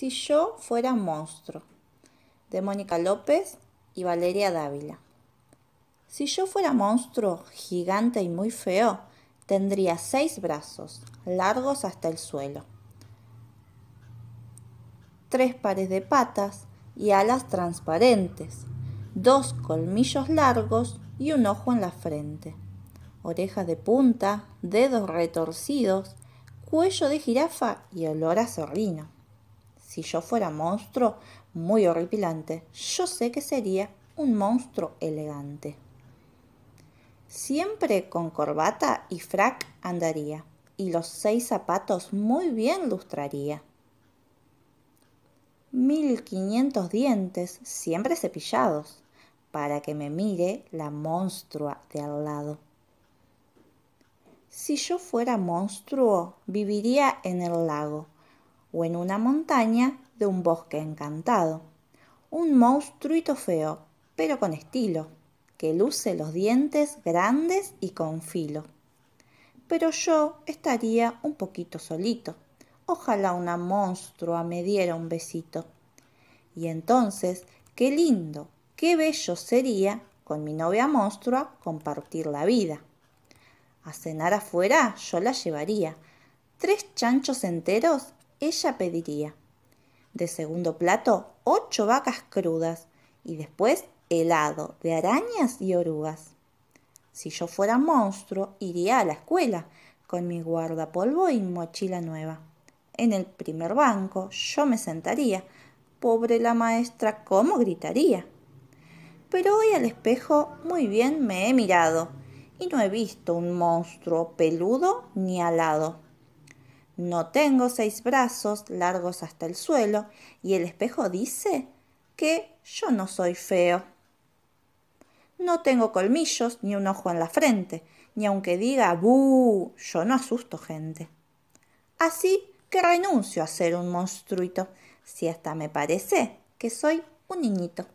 Si yo fuera monstruo, de Mónica López y Valeria Dávila. Si yo fuera monstruo, gigante y muy feo, tendría seis brazos, largos hasta el suelo, tres pares de patas y alas transparentes, dos colmillos largos y un ojo en la frente, orejas de punta, dedos retorcidos, cuello de jirafa y olor a zorrino. Si yo fuera monstruo, muy horripilante, yo sé que sería un monstruo elegante. Siempre con corbata y frac andaría, y los seis zapatos muy bien lustraría. Mil quinientos dientes siempre cepillados, para que me mire la monstrua de al lado. Si yo fuera monstruo, viviría en el lago, o en una montaña de un bosque encantado. Un monstruito feo, pero con estilo, que luce los dientes grandes y con filo. Pero yo estaría un poquito solito. Ojalá una monstrua me diera un besito. Y entonces, qué lindo, qué bello sería con mi novia monstrua compartir la vida. A cenar afuera yo la llevaría. Tres chanchos enteros ella pediría. De segundo plato, ocho vacas crudas y después helado de arañas y orugas. Si yo fuera monstruo, iría a la escuela con mi guardapolvo y mochila nueva. En el primer banco yo me sentaría. Pobre la maestra, ¿cómo gritaría? Pero hoy al espejo muy bien me he mirado y no he visto un monstruo peludo ni alado. No tengo seis brazos largos hasta el suelo y el espejo dice que yo no soy feo. No tengo colmillos ni un ojo en la frente, ni aunque diga buh, yo no asusto gente. Así que renuncio a ser un monstruito, si hasta me parece que soy un niñito.